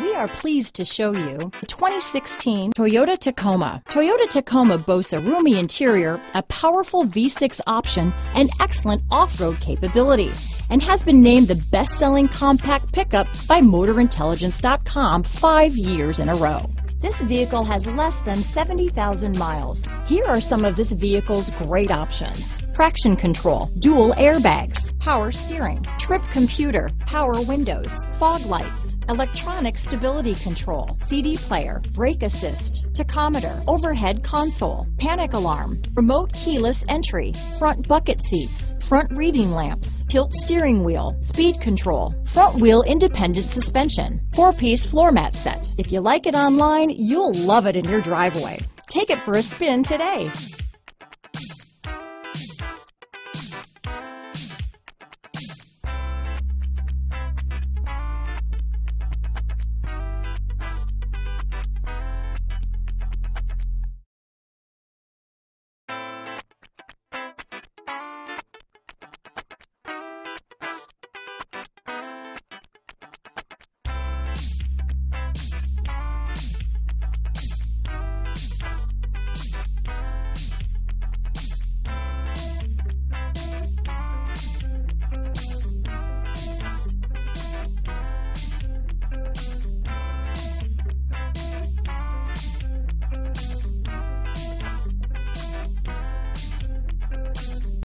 We are pleased to show you the 2016 Toyota Tacoma. Toyota Tacoma boasts a roomy interior, a powerful V6 option, and excellent off-road capability, and has been named the best-selling compact pickup by MotorIntelligence.com five years in a row. This vehicle has less than 70,000 miles. Here are some of this vehicle's great options. Traction control, dual airbags, power steering, trip computer, power windows, fog lights, electronic stability control, CD player, brake assist, tachometer, overhead console, panic alarm, remote keyless entry, front bucket seats, front reading lamps, tilt steering wheel, speed control, front wheel independent suspension, four-piece floor mat set. If you like it online, you'll love it in your driveway. Take it for a spin today.